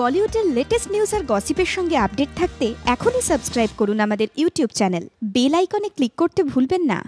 বলিউডের latest news আর গসিপের সঙ্গে update থাকতে এখনই সাবস্ক্রাইব করুন আমাদের ইউটিউব চ্যানেল বেল আইকনে ক্লিক করতে ভুলবেন না।